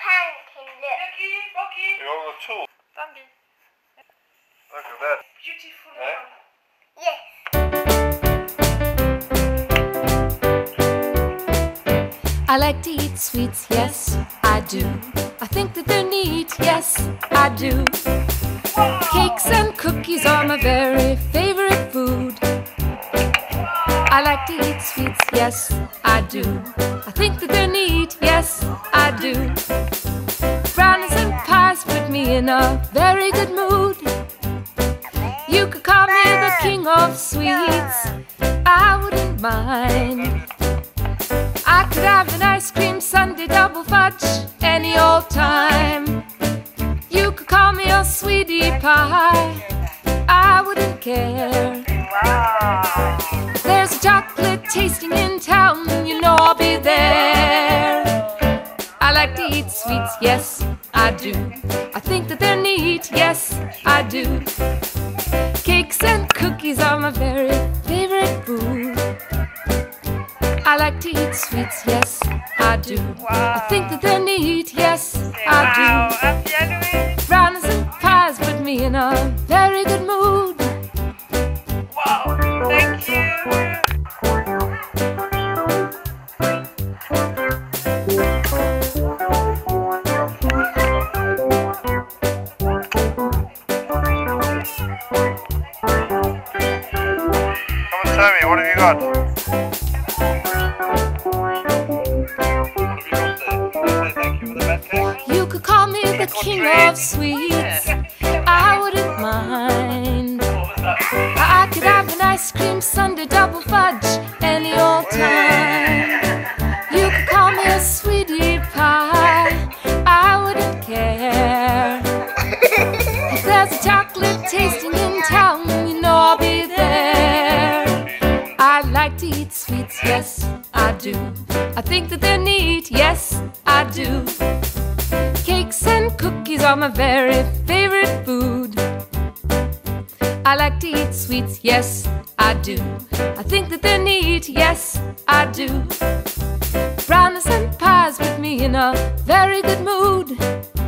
There's the pumpkin look. Rocky, Rocky. You got all the. Bambi. Look at that. Beautiful. I like to eat sweets, yes, I do. I think that they're neat, yes, I do. Cakes and cookies are my very favorite food. I like to eat sweets, yes, I do. I think that they're neat, yes, I do. In a very good mood. You could call me the king of sweets, I wouldn't mind. I could have an ice cream sundae double fudge any old time. You could call me a sweetie pie, I wouldn't care. There's a chocolate tasting in town, you know I'll be there. I like to eat sweets, yes, I do. I think that they're neat, yes, I do. Cakes and cookies are my very favorite food. I like to eat sweets, yes, I do. I think that they're neat, yes, I Wow, do. Cake. You could call me the king of sweets. I wouldn't mind. I could have an ice cream sundae double fudge any old time. You could call me a sweetie Eat sweets, yes, I do. I think that they're neat, yes, I do. Cakes and cookies are my very favorite food. I like to eat sweets, yes, I do. I think that they're neat, yes, I do. Brownies and pies put me in a very good mood.